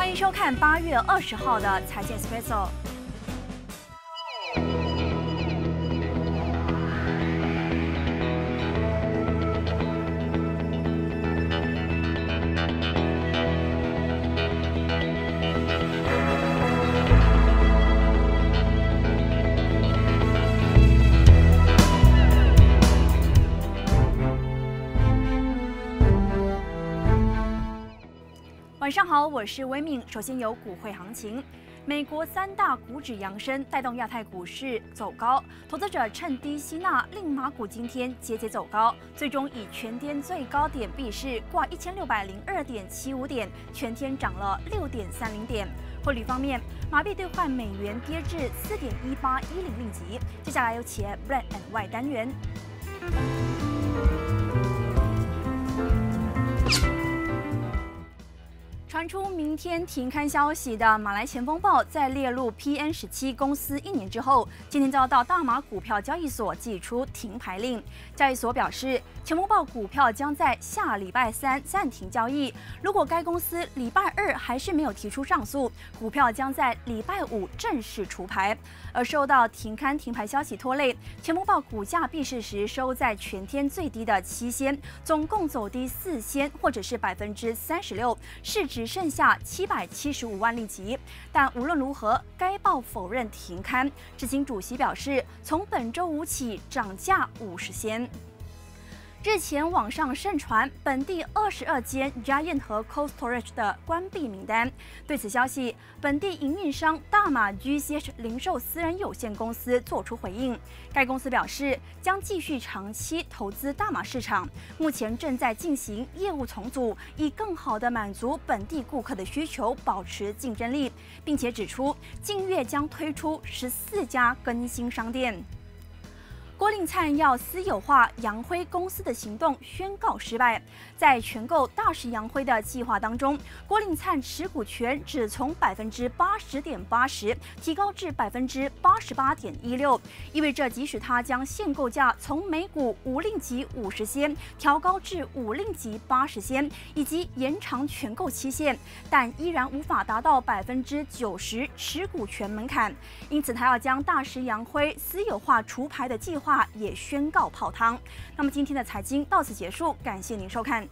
欢迎收看八月二十号的财经 Special。晚上好，我是威敏。首先有股汇行情，美国三大股指扬升，带动亚太股市走高，投资者趁低吸纳，令马股今天节节走高，最终以全天最高点闭市，挂一千六百零二点七五点，全天涨了六点三零点。汇率方面，马币兑换美元跌至四点一八一零令吉。接下来有企业 Brand and Y 单元。传出明天停刊消息的马来前锋报，在列入 PN 十七公司一年之后，今天遭到大马股票交易所寄出停牌令。交易所表示，前锋报股票将在下礼拜三暂停交易。如果该公司礼拜二还是没有提出上诉，股票将在礼拜五正式除牌。而受到停刊停牌消息拖累，前锋报股价闭市时收在全天最低的七仙，总共走低四仙，或者是百分之三十六，市值。只剩下七百七十五万令吉，但无论如何，该报否认停刊。执行主席表示，从本周五起涨价五十仙。日前网上盛传本地二十二间 Giant 和 Cold Storage 的关闭名单。对此消息，本地营运商大马 GCH 零售私人有限公司作出回应。该公司表示，将继续长期投资大马市场，目前正在进行业务重组，以更好地满足本地顾客的需求，保持竞争力，并且指出近月将推出十四家更新商店。郭令灿要私有化杨辉公司的行动宣告失败。在全购大石杨辉的计划当中，郭令灿持股权只从百分之八十点八十提高至百分之八十八点一六，意味着即使他将限购价从每股五令吉五十仙调高至五令吉八十仙，以及延长全购期限，但依然无法达到百分之九十持股权门槛。因此，他要将大石杨辉私有化除牌的计划。也宣告泡汤。那么今天的财经到此结束，感谢您收看。